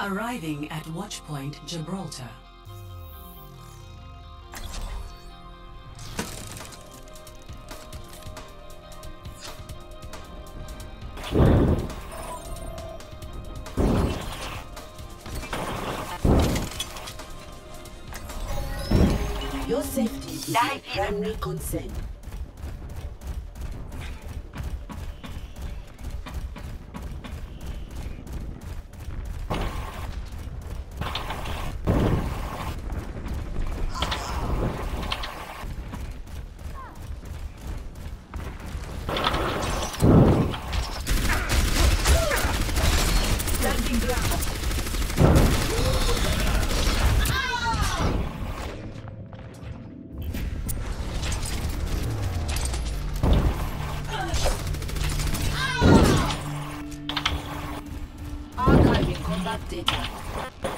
Arriving at Watchpoint Gibraltar. Your safety is my primary concern. Archiving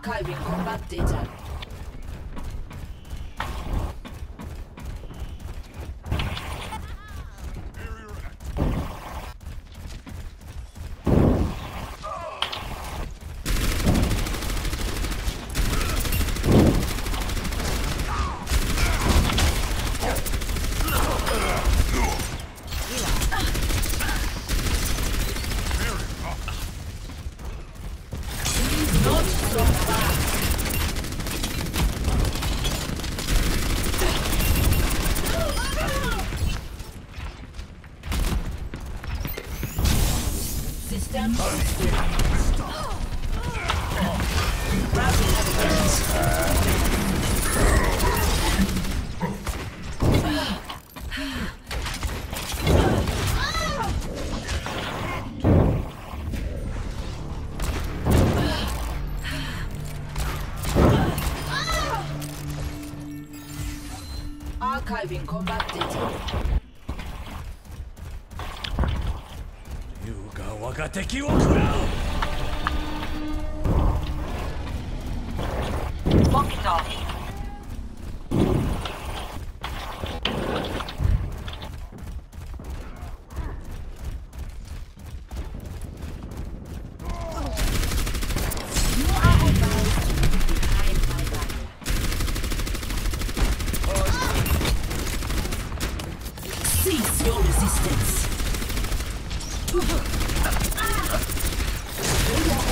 Archiving combat data. System archiving combat data. 優が我が敵を食らう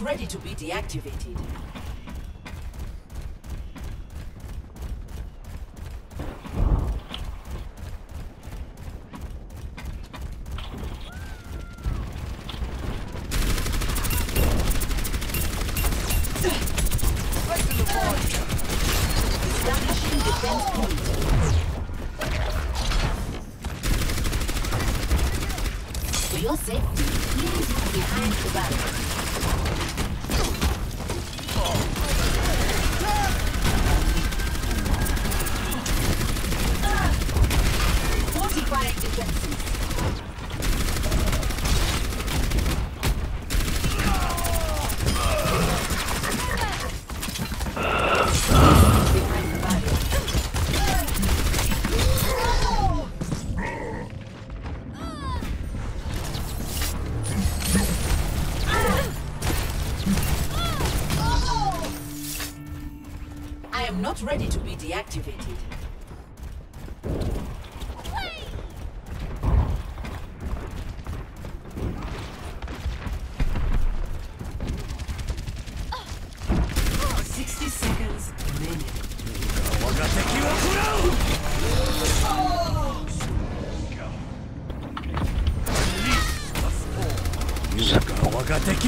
ready to be deactivated.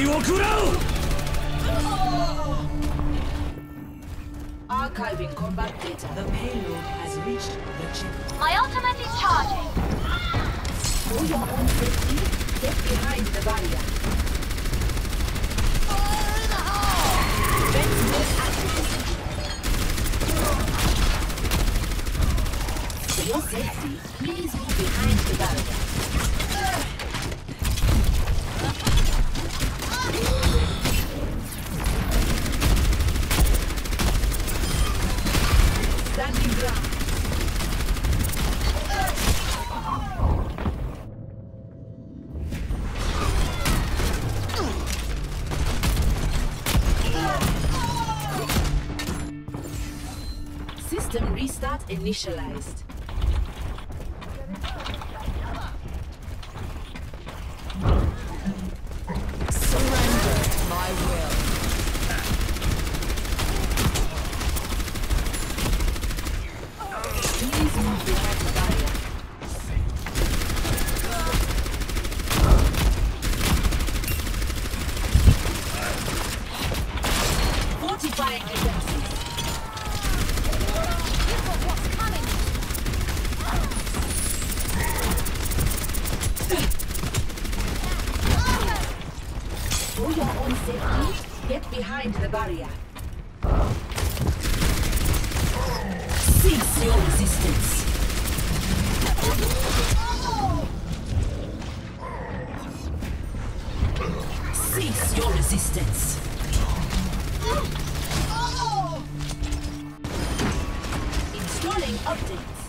我が敵を食らう Archiving combat data. The payload has reached the chip. My ultimate is charging. For your own safety, get behind the barrier. Defense mode activated. For your safety, please move behind the barrier. Restart initialized. Surrender to my will. Please move behind the barrier. Fortifying defenses. For your own safety, get behind the barrier. Cease your resistance. Cease your resistance. Installing updates.